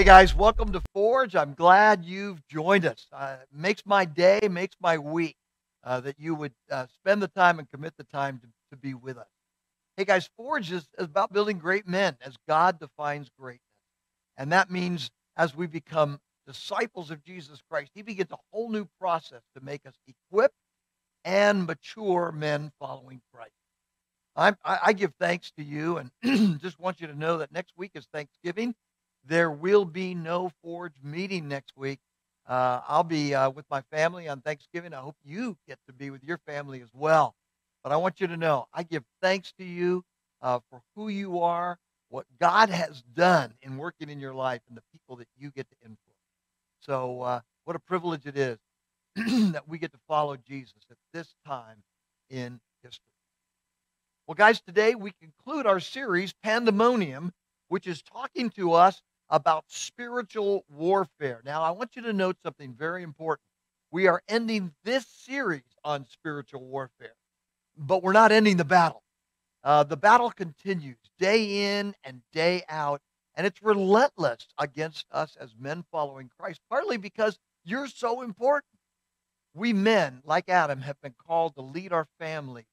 Hey guys, welcome to Forge. I'm glad you've joined us. Uh, makes my day, makes my week uh, that you would uh, spend the time and commit the time to, to be with us. Hey guys, Forge is, is about building great men as God defines greatness. And that means as we become disciples of Jesus Christ, He begins a whole new process to make us equipped and mature men following Christ. I, I give thanks to you and just want you to know that next week is Thanksgiving. There will be no Forge meeting next week. Uh, I'll be uh, with my family on Thanksgiving. I hope you get to be with your family as well. But I want you to know I give thanks to you uh, for who you are, what God has done in working in your life, and the people that you get to influence. So, uh, what a privilege it is that we get to follow Jesus at this time in history. Well, guys, today we conclude our series, Pandemonium, which is talking to us about spiritual warfare. Now, I want you to note something very important. We are ending this series on spiritual warfare, but we're not ending the battle. Uh, the battle continues day in and day out, and it's relentless against us as men following Christ, partly because you're so important. We men, like Adam, have been called to lead our family,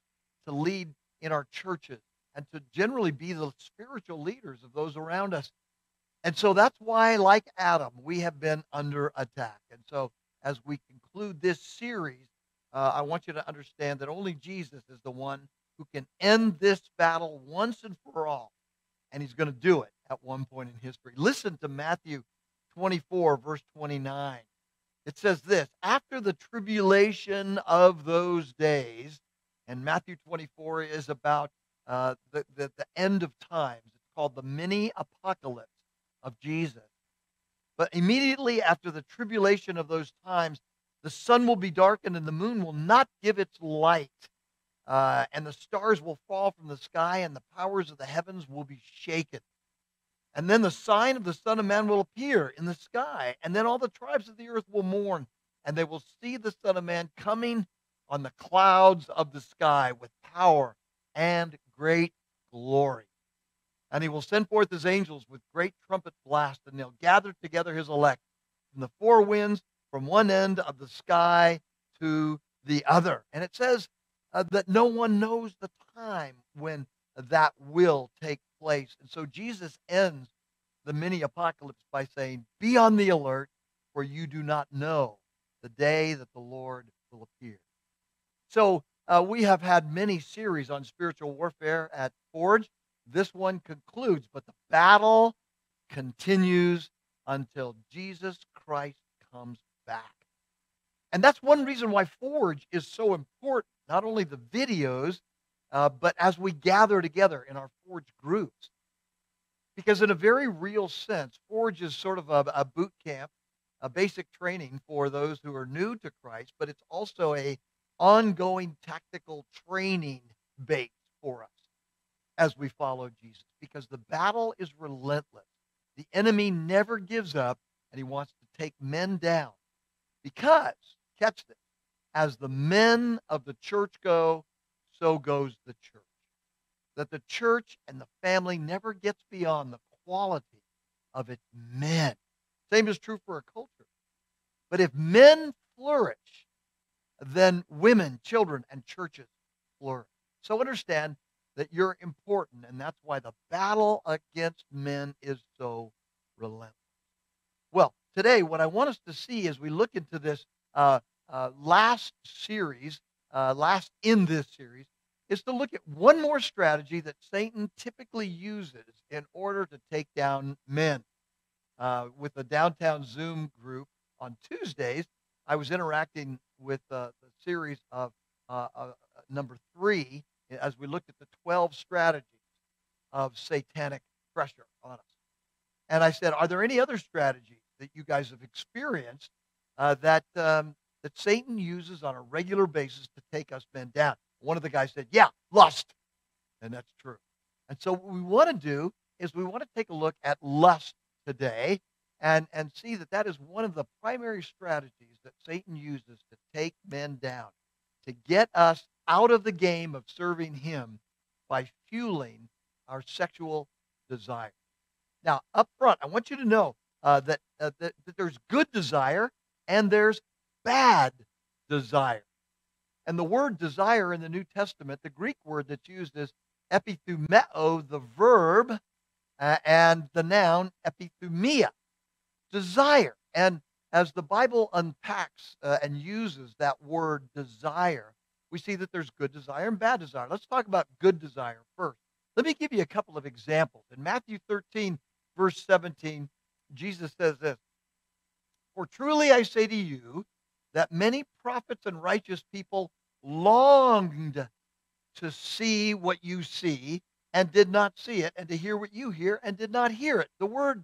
to lead in our churches, and to generally be the spiritual leaders of those around us. And so that's why, like Adam, we have been under attack. And so as we conclude this series, uh, I want you to understand that only Jesus is the one who can end this battle once and for all. And he's going to do it at one point in history. Listen to Matthew 24, verse 29. It says this After the tribulation of those days, and Matthew 24 is about uh, the, the, the end of times. It's called the mini apocalypse of Jesus. But immediately after the tribulation of those times, the sun will be darkened and the moon will not give its light. Uh, and the stars will fall from the sky and the powers of the heavens will be shaken. And then the sign of the Son of Man will appear in the sky. And then all the tribes of the earth will mourn. And they will see the Son of Man coming on the clouds of the sky with power and great glory. And he will send forth his angels with great trumpet blast, and they'll gather together his elect from the four winds, from one end of the sky to the other. And it says uh, that no one knows the time when that will take place. And so Jesus ends the mini apocalypse by saying, Be on the alert, for you do not know the day that the Lord will appear. So uh, we have had many series on spiritual warfare at Forge. This one concludes, but the battle continues until Jesus Christ comes back. And that's one reason why Forge is so important. Not only the videos, uh, but as we gather together in our Forge groups. Because, in a very real sense, Forge is sort of a, a boot camp, a basic training for those who are new to Christ, but it's also a ongoing tactical training base for us as we follow Jesus because the battle is relentless. The enemy never gives up and he wants to take men down because, catch this, as the men of the church go, so goes the church. That the church and the family never gets beyond the quality of its men. Same is true for a culture. But if men flourish, then women, children, and churches flourish. So understand that you're important, and that's why the battle against men is so relentless. Well, today, what I want us to see as we look into this uh, uh, last series, uh, last in this series, is to look at one more strategy that Satan typically uses in order to take down men. Uh, with the downtown Zoom group on Tuesdays, I was interacting with uh, the series of uh, number three as we looked at the 12 strategies of satanic pressure on us. And I said, Are there any other strategies that you guys have experienced uh, that, um, that Satan uses on a regular basis to take us men down? One of the guys said, Yeah, lust. And that's true. And so, what we want to do is we want to take a look at lust today and, and see that that is one of the primary strategies that Satan uses to take men down, to get us out of the game of serving him by fueling our sexual desire. Now, up front, I want you to know uh, that, uh, that, that there's good desire and there's bad desire. And the word desire in the New Testament, the Greek word that's used is epithumeo, the verb, uh, and the noun epithumia, desire. And as the Bible unpacks uh, and uses that word desire, we see that there's good desire and bad desire. Let's talk about good desire first. Let me give you a couple of examples. In Matthew 13, verse 17, Jesus says this For truly I say to you that many prophets and righteous people longed to see what you see and did not see it, and to hear what you hear and did not hear it. The word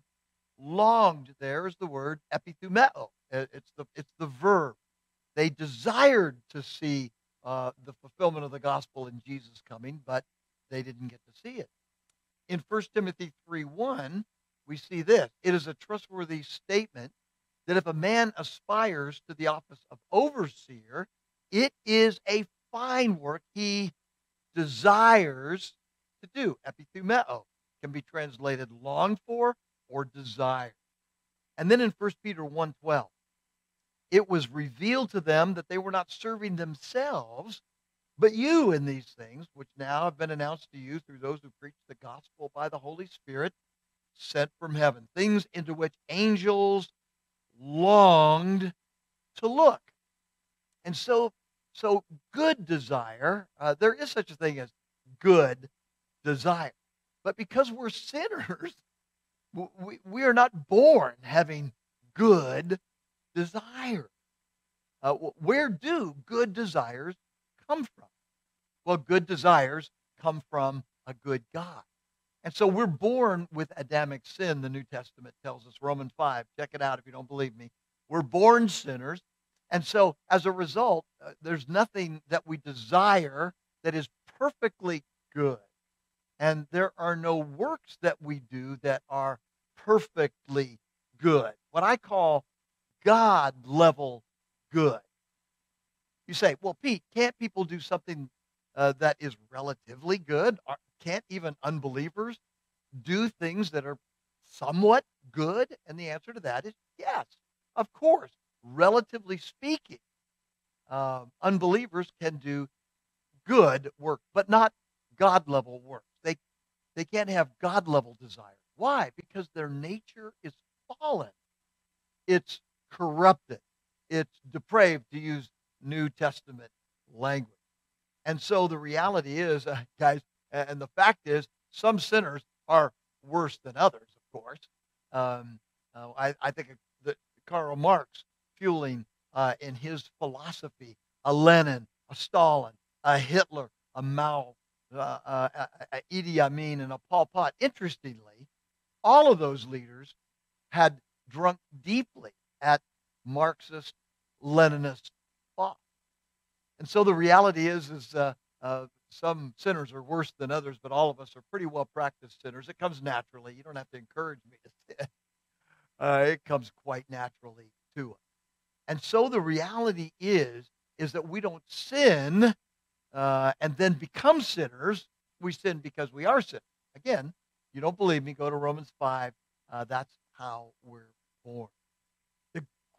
longed there is the word epithumeo. It's the, it's the verb. They desired to see uh, the fulfillment of the gospel in Jesus coming, but they didn't get to see it. In 1 Timothy 3 1, we see this. It is a trustworthy statement that if a man aspires to the office of overseer, it is a fine work he desires to do. Epithumeo can be translated long for or desire. And then in 1 Peter 1:12, it was revealed to them that they were not serving themselves, but you in these things, which now have been announced to you through those who preach the gospel by the Holy Spirit sent from heaven, things into which angels longed to look. And so, so good desire, uh, there is such a thing as good desire. But because we're sinners, we, we are not born having good desire. Uh, where do good desires come from? Well, good desires come from a good God. And so we're born with Adamic sin, the New Testament tells us, Romans 5. Check it out if you don't believe me. We're born sinners. And so as a result, uh, there's nothing that we desire that is perfectly good. And there are no works that we do that are perfectly good. What I call God level good. You say, well, Pete, can't people do something uh, that is relatively good? Can't even unbelievers do things that are somewhat good? And the answer to that is yes, of course. Relatively speaking, uh, unbelievers can do good work, but not God level work. They, they can't have God level desire. Why? Because their nature is fallen. It's corrupted. It's depraved, to use New Testament language. And so the reality is, uh, guys, and the fact is, some sinners are worse than others, of course. Um, uh, I, I, think that Karl Marx fueling uh, in his philosophy a Lenin, a Stalin, a Hitler, a Mao, uh, uh, a Idi Amin, and a Pol Pot. Interestingly, all of those leaders had drunk deeply at Marxist, Leninist thought. And so the reality is, is uh, uh, some sinners are worse than others, but all of us are pretty well practiced sinners. It comes naturally. You don't have to encourage me to sin. Uh, it comes quite naturally to us. And so the reality is, is that we don't sin uh, and then become sinners. We sin because we are sinners. Again, you don't believe me, go to Romans 5. Uh, that's how we're born.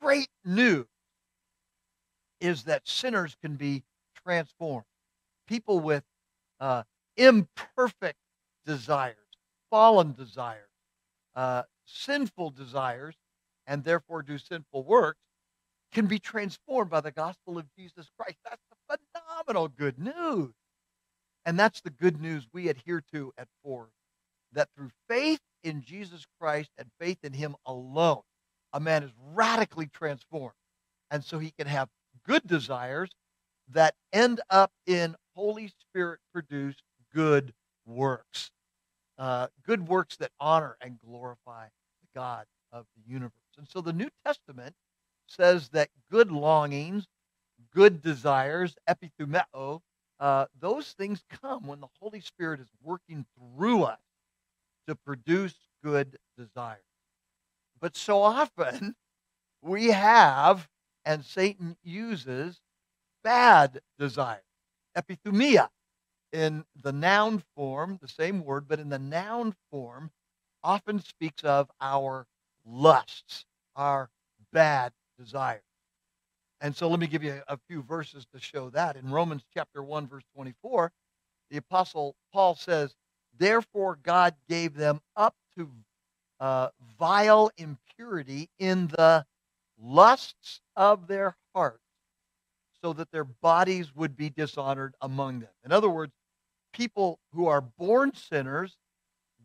Great news is that sinners can be transformed. People with uh, imperfect desires, fallen desires, uh, sinful desires, and therefore do sinful works, can be transformed by the gospel of Jesus Christ. That's the phenomenal good news. And that's the good news we adhere to at Forge. That through faith in Jesus Christ and faith in Him alone, a man is radically transformed. And so he can have good desires that end up in Holy Spirit produced good works. Uh, good works that honor and glorify the God of the universe. And so the New Testament says that good longings, good desires, epithumeo, uh, those things come when the Holy Spirit is working through us to produce good desires. But so often we have and Satan uses bad desire, epithumia, in the noun form, the same word, but in the noun form, often speaks of our lusts, our bad desires. And so let me give you a few verses to show that. In Romans chapter 1, verse 24, the Apostle Paul says, Therefore God gave them up to uh, vile impurity in the lusts of their hearts, so that their bodies would be dishonored among them. In other words, people who are born sinners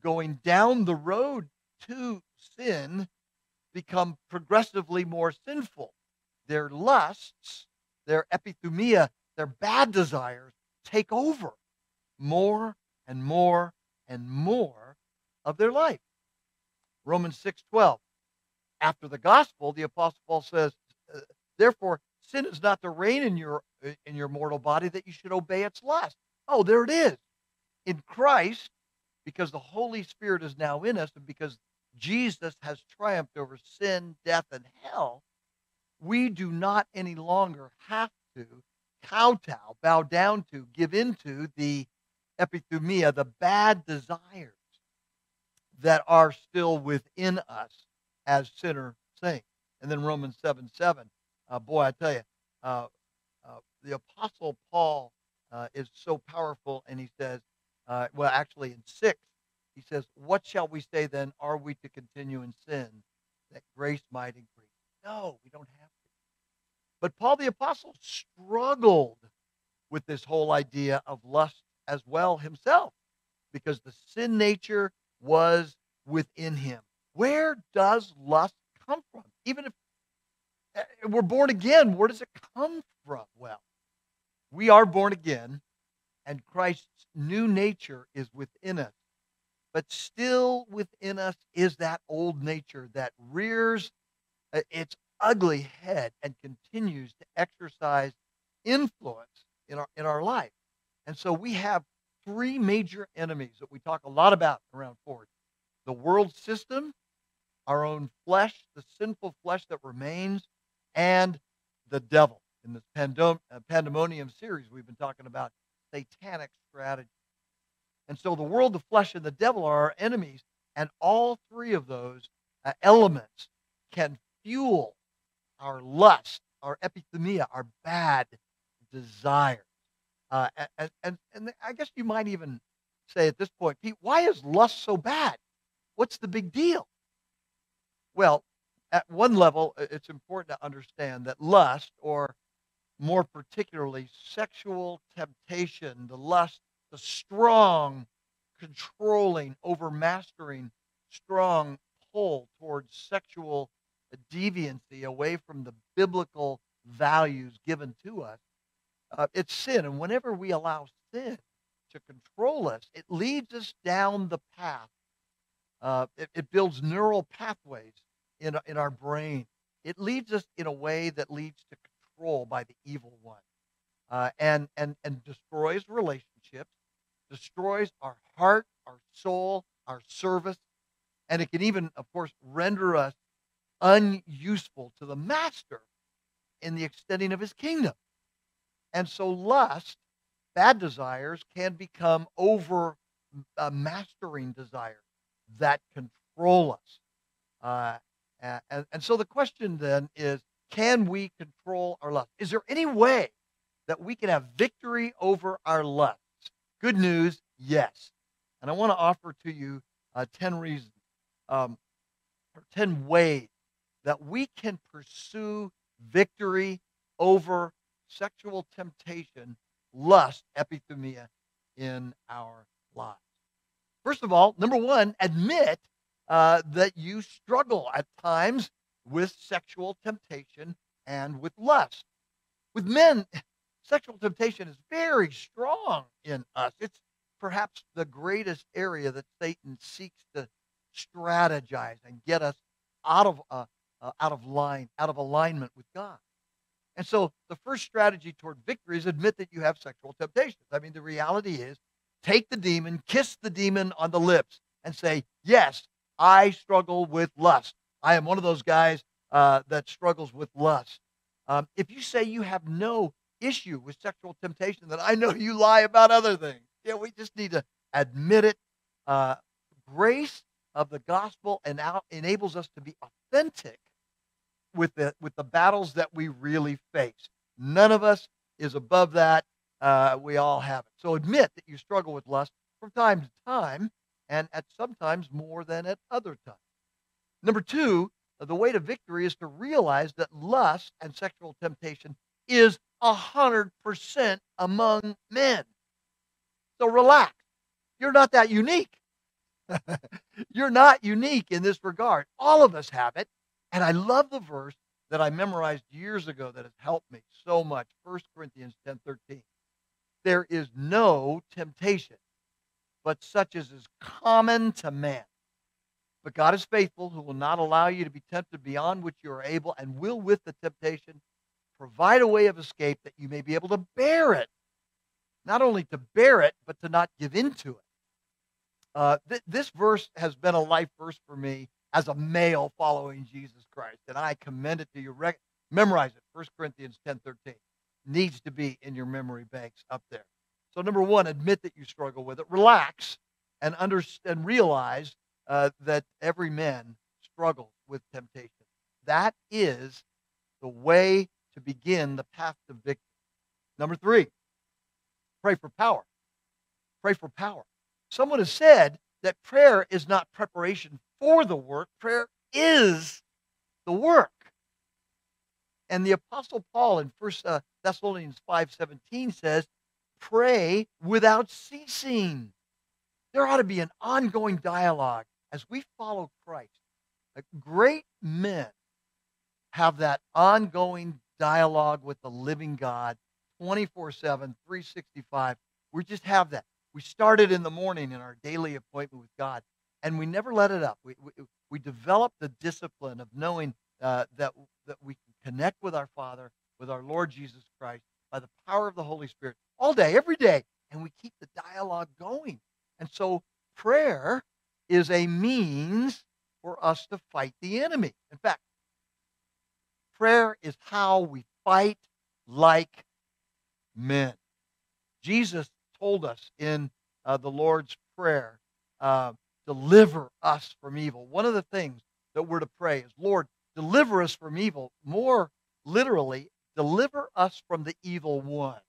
going down the road to sin become progressively more sinful. Their lusts, their epithumia, their bad desires take over more and more and more of their life. Romans 6:12. After the gospel, the apostle Paul says, uh, therefore sin is not to reign in your in your mortal body that you should obey its lust. Oh, there it is. In Christ, because the Holy Spirit is now in us and because Jesus has triumphed over sin, death, and hell, we do not any longer have to kowtow, bow down to, give into the epithumia, the bad desires that are still within us as sinner saints. And then Romans 7 7. Uh, boy, I tell you, uh, uh, the Apostle Paul uh, is so powerful, and he says, uh, well, actually in 6, he says, What shall we say then? Are we to continue in sin that grace might increase? No, we don't have to. But Paul the Apostle struggled with this whole idea of lust as well himself because the sin nature was within him. Where does lust come from? Even if eh, we're born again, where does it come from? Well, we are born again, and Christ's new nature is within us. But still within us is that old nature that rears uh, its ugly head and continues to exercise influence in our, in our life. And so we have three major enemies that we talk a lot about around Forge the world system, our own flesh, the sinful flesh that remains, and the devil. In this pandem- uh, pandemonium series, we've been talking about satanic strategy. And so the world, the flesh, and the devil are our enemies. And all three of those uh, elements can fuel our lust, our epithumia, our bad desires. Uh, and, and, and I guess you might even say at this point, Pete, why is lust so bad? What's the big deal? Well, at one level, it's important to understand that lust, or more particularly sexual temptation, the lust the strong, controlling, overmastering, strong pull towards sexual deviancy away from the biblical values given to us. Uh, it's sin. And whenever we allow sin to control us, it leads us down the path. Uh, it, it, builds neural pathways in, in our brain. It leads us in a way that leads to control by the evil one uh, and, and, and destroys relationships destroys our heart, our soul, our service, and it can even, of course, render us unuseful to the master in the extending of his kingdom. And so lust, bad desires, can become over uh, mastering desires that control us. Uh, and, and so the question then is can we control our lust? Is there any way that we can have victory over our lust? Good news, yes. And I want to offer to you uh, 10 reasons, um, or 10 ways that we can pursue victory over sexual temptation, lust, epithumia in our lives. First of all, number one, admit uh, that you struggle at times with sexual temptation and with lust. With men, sexual temptation is very strong in us. It's perhaps the greatest area that Satan seeks to strategize and get us out of uh, uh, out of line, out of alignment with God. And so the first strategy toward victory is admit that you have sexual temptations. I mean, the reality is take the demon, kiss the demon on the lips, and say, Yes, I struggle with lust. I am one of those guys uh, that struggles with lust. Um, if you say you have no issue with sexual temptation then I know you lie about other things. Yeah, we just need to admit it. Uh, grace, of the gospel enables us to be authentic with the with the battles that we really face. None of us is above that. Uh, we all have it. So admit that you struggle with lust from time to time, and at sometimes more than at other times. Number two, the way to victory is to realize that lust and sexual temptation is a hundred percent among men. So relax. You're not that unique. You're not unique in this regard. All of us have it. And I love the verse that I memorized years ago that has helped me so much. 1 Corinthians 10 13. There is no temptation, but such as is common to man. But God is faithful, who will not allow you to be tempted beyond which you are able, and will with the temptation provide a way of escape that you may be able to bear it. Not only to bear it, but to not give in to it. Uh, th- this verse has been a life verse for me as a male following Jesus Christ, and I commend it to you. Memorize it. 1 Corinthians 10 13 needs to be in your memory banks up there. So, number one, admit that you struggle with it. Relax and understand, and realize uh, that every man struggles with temptation. That is the way to begin the path to victory. Number three, pray for power. Pray for power. Someone has said that prayer is not preparation for the work, prayer is the work. And the Apostle Paul in 1 uh, Thessalonians 5:17 says, pray without ceasing. There ought to be an ongoing dialogue as we follow Christ. great men have that ongoing dialogue with the living God 24 7, 365. We just have that. We started in the morning in our daily appointment with God, and we never let it up. We, we, we develop the discipline of knowing uh, that, that we can connect with our Father, with our Lord Jesus Christ, by the power of the Holy Spirit all day, every day, and we keep the dialogue going. And so prayer is a means for us to fight the enemy. In fact, prayer is how we fight like men. Jesus told us in uh, the Lord's Prayer, uh, deliver us from evil. One of the things that we're to pray is, Lord, deliver us from evil. More literally, deliver us from the evil one.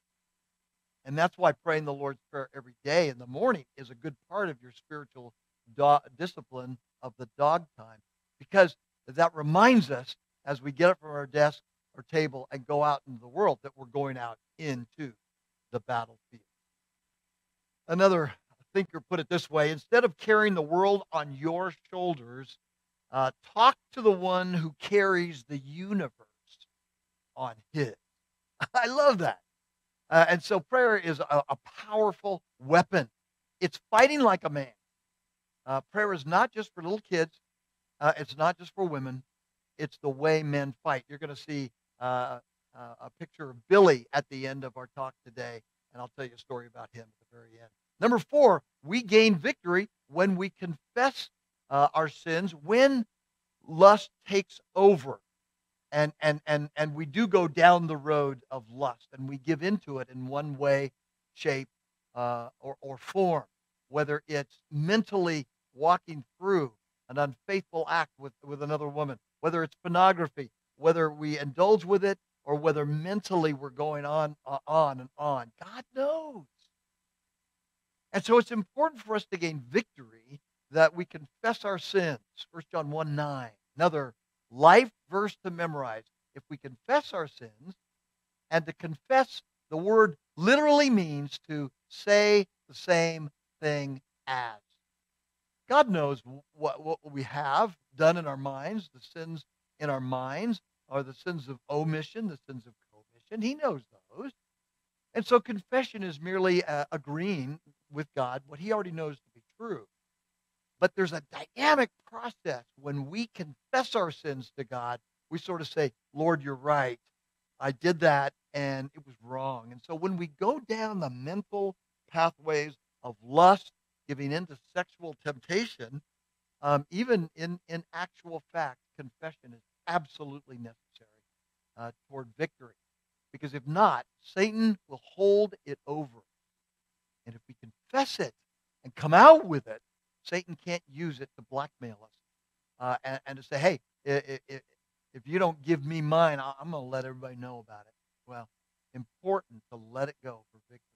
And that's why praying the Lord's Prayer every day in the morning is a good part of your spiritual do- discipline of the dog time because that reminds us as we get up from our desk or table and go out into the world that we're going out into the battlefield. Another thinker put it this way instead of carrying the world on your shoulders, uh, talk to the one who carries the universe on his. I love that. Uh, and so prayer is a, a, powerful weapon. It's fighting like a man. Uh, prayer is not just for little kids. Uh, it's not just for women. It's the way men fight. You're going to see uh, uh, a picture of Billy at the end of our talk today, and I'll tell you a story about him at the very end. Number four, we gain victory when we confess uh, our sins, when lust takes over. And, and, and, and we do go down the road of lust and we give into it in one way, shape, uh, or, or form, whether it's mentally walking through an unfaithful act with, with another woman, whether it's pornography, whether we indulge with it, or whether mentally we're going on, uh, on and on. God knows. And so it's important for us to gain victory that we confess our sins. 1 John 1 9, another life verse to memorize. If we confess our sins, and to confess, the word literally means to say the same thing as. God knows what, what we have done in our minds, the sins in our minds are the sins of omission, the sins of commission. He knows those. And so confession is merely uh, agreeing with God what he already knows to be true. But there's a dynamic process when we confess our sins to God. We sort of say, Lord, you're right. I did that and it was wrong. And so when we go down the mental pathways of lust, giving into sexual temptation, um, even in, in actual fact, confession is absolutely necessary uh, toward victory. Because if not, Satan will hold it over. And if we confess it and come out with it, Satan can't use it to blackmail us uh, and, and to say, hey, if, if you don't give me mine, I'm going to let everybody know about it. Well, important to let it go for victory.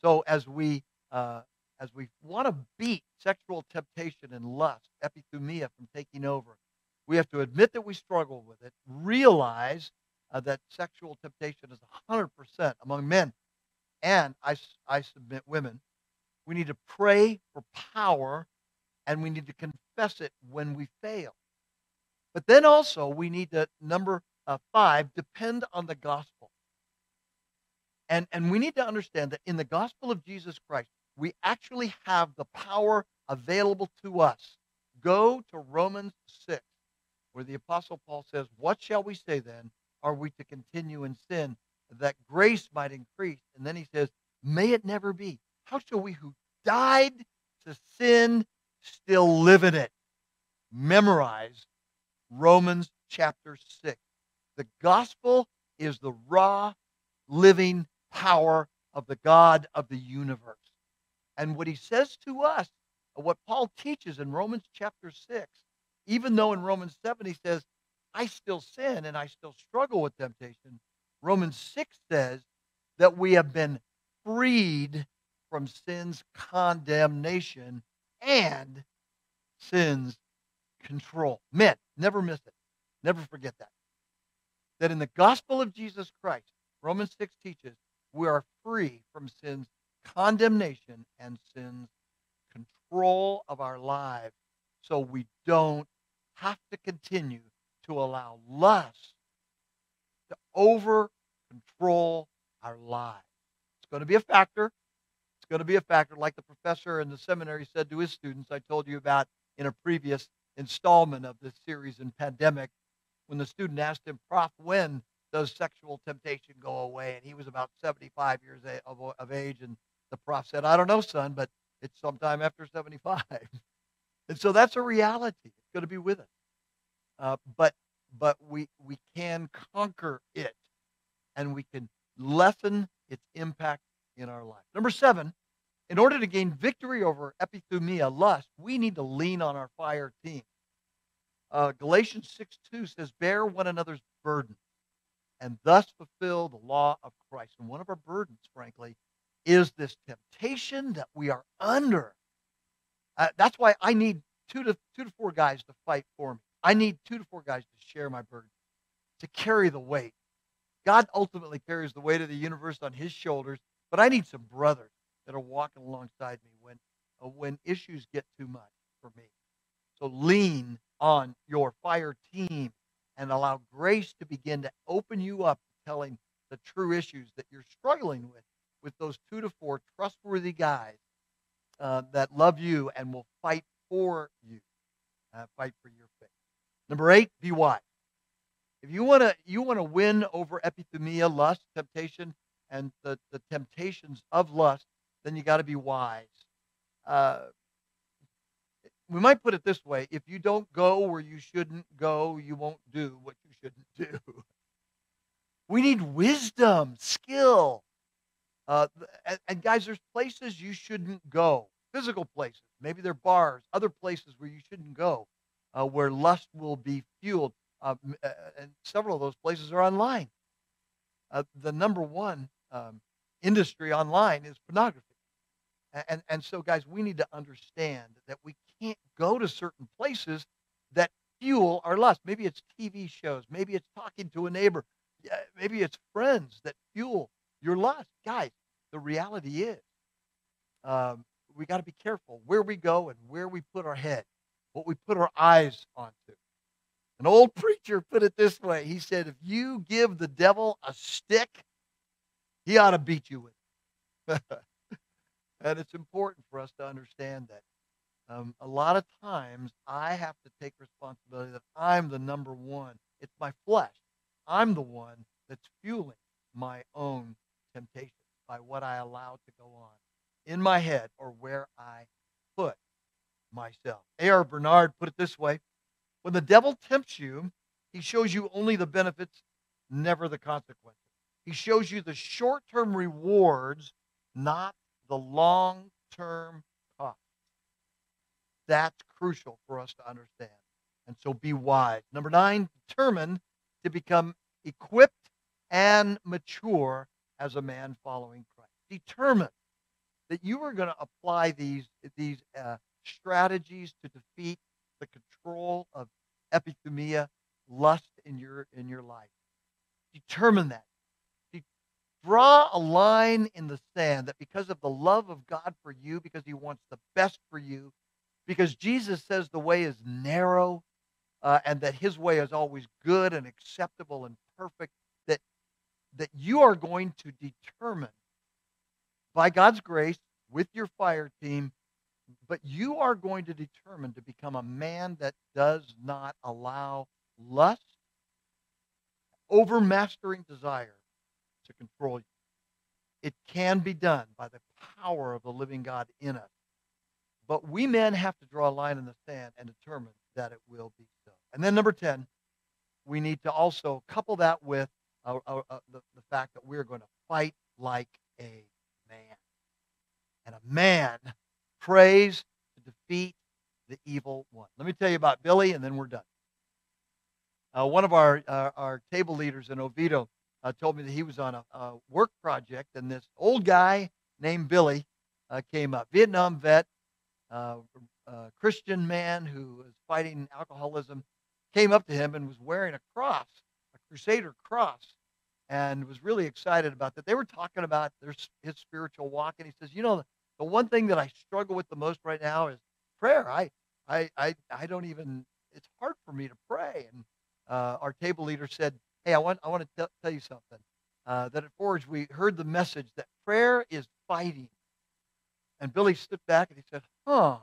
So as we uh, as we want to beat sexual temptation and lust, epithumia from taking over, we have to admit that we struggle with it, realize uh, that sexual temptation is 100% among men, and I, I submit women. We need to pray for power, and we need to confess it when we fail. But then also, we need to, number uh, five, depend on the gospel. And, and we need to understand that in the gospel of Jesus Christ, we actually have the power available to us. Go to Romans 6, where the Apostle Paul says, What shall we say then? Are we to continue in sin that grace might increase? And then he says, May it never be. How shall we who died to sin still live in it? Memorize Romans chapter 6. The gospel is the raw, living power of the God of the universe. And what he says to us, what Paul teaches in Romans chapter 6, even though in Romans 7 he says, I still sin and I still struggle with temptation, Romans 6 says that we have been freed from sin's condemnation and sin's control. Men, never miss it. Never forget that. That in the gospel of Jesus Christ, Romans 6 teaches, we are free from sin's condemnation and sin's control of our lives so we don't have to continue to allow lust to over control our lives. It's going to be a factor. Going to be a factor, like the professor in the seminary said to his students, I told you about in a previous installment of this series in pandemic, when the student asked him, Prof, when does sexual temptation go away? And he was about 75 years of age. And the prof said, I don't know, son, but it's sometime after 75. and so that's a reality. It's going to be with us. Uh, but but we, we can conquer it and we can lessen its impact in our life. Number seven, in order to gain victory over epithumia, lust, we need to lean on our fire team. Uh, Galatians 6 2 says, Bear one another's burden and thus fulfill the law of Christ. And one of our burdens, frankly, is this temptation that we are under. Uh, that's why I need two to two to four guys to fight for me. I need two to four guys to share my burden, to carry the weight. God ultimately carries the weight of the universe on his shoulders, but I need some brothers that are walking alongside me when uh, when issues get too much for me. So lean on your fire team and allow grace to begin to open you up to telling the true issues that you're struggling with with those two to four trustworthy guys uh, that love you and will fight for you, uh, fight for your faith. Number eight, be wise. If you want to you want to win over epithumia, lust, temptation, and the, the temptations of lust, then you got to be wise. Uh, we might put it this way if you don't go where you shouldn't go, you won't do what you shouldn't do. We need wisdom, skill. Uh, and, and, guys, there's places you shouldn't go, physical places. Maybe they're bars, other places where you shouldn't go, uh, where lust will be fueled. Uh, and several of those places are online. Uh, the number one um, industry online is pornography. And, and so, guys, we need to understand that we can't go to certain places that fuel our lust. Maybe it's TV shows. Maybe it's talking to a neighbor. Maybe it's friends that fuel your lust. Guys, the reality is um, we got to be careful where we go and where we put our head, what we put our eyes onto. An old preacher put it this way. He said, if you give the devil a stick, he ought to beat you with it. and it's important for us to understand that um, a lot of times I have to take responsibility that I'm the number one. It's my flesh. I'm the one that's fueling my own temptation by what I allow to go on in my head or where I put myself. A.R. Bernard put it this way When the devil tempts you, he shows you only the benefits, never the consequences. He shows you the short term rewards, not the long term cost. That's crucial for us to understand. And so be wise. Number nine, determined to become equipped and mature as a man following Christ. Determined that you are going to apply these, these uh, strategies to defeat the control of epithumia, lust in your, in your life. Determine that. Draw a line in the sand that because of the love of God for you, because he wants the best for you, because Jesus says the way is narrow uh, and that his way is always good and acceptable and perfect, that, that you are going to determine by God's grace with your fire team, but you are going to determine to become a man that does not allow lust, overmastering desire to control you. It can be done by the power of the living God in us. But we men have to draw a line in the sand and determine that it will be so. And then number 10, we need to also couple that with uh, uh, uh, the, the fact that we're going to fight like a man. And a man prays to defeat the evil one. Let me tell you about Billy, and then we're done. Uh, one of our, uh, our table leaders in Oviedo uh, told me that he was on a, a, work project, and this old guy named Billy came up. Vietnam vet, Christian man who was fighting alcoholism, came up to him and was wearing a cross, a Crusader cross, and was really excited about that. They were talking about their, his spiritual walk, and he says, "You know, the one thing that I struggle with the most right now is prayer. I, I, I, I don't even. It's hard for me to pray." And uh, our table leader said, "Hey, I want, I want to tell you something. Uh, that at Forge we heard the message that prayer is fighting." And Billy stood back and he said, "Huh."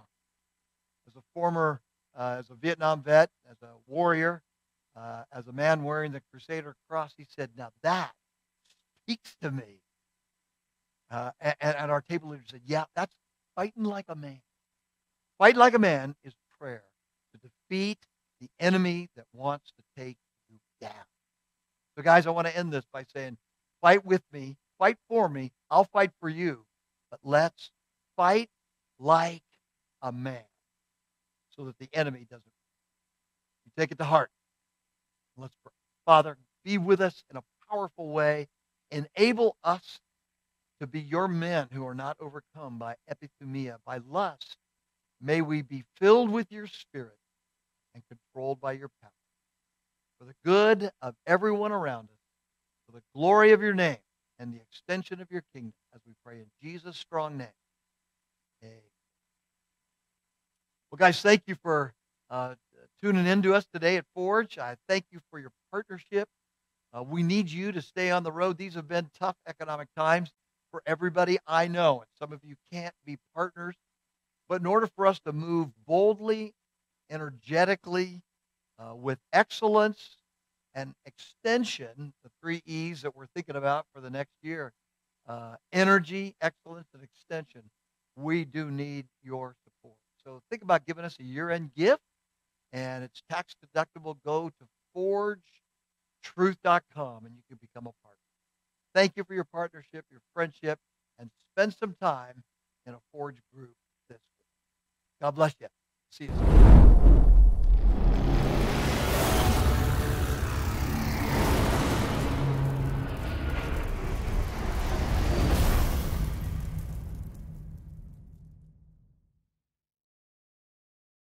As a former, uh, as a Vietnam vet, as a warrior, uh, as a man wearing the Crusader cross, he said, Now that speaks to me. Uh, and, and, our table leader said, Yeah, that's fighting like a man. Fight like a man is prayer to defeat the enemy that wants to take you down. So, guys, I want to end this by saying, Fight with me, fight for me, I'll fight for you, but let's fight like a man so that the enemy doesn't. You take it to heart. Let's pray. Father, be with us in a powerful way. Enable us to be your men who are not overcome by epithumia, by lust. May we be filled with your spirit and controlled by your power. For the good of everyone around us, for the glory of your name and the extension of your kingdom, as we pray in Jesus' strong name. Amen. Well, guys, thank you for uh, tuning in to us today at Forge. I thank you for your partnership. Uh, we need you to stay on the road. These have been tough economic times for everybody I know. And some of you can't be partners. But in order for us to move boldly, energetically, uh, with excellence and extension, the three E's that we're thinking about for the next year uh, energy, excellence, and extension, we do need your support. So think about giving us a year end gift and it's tax deductible. Go to forgetruth.com and you can become a partner. Thank you for your partnership, your friendship, and spend some time in a Forge group this week. God bless you. See you soon.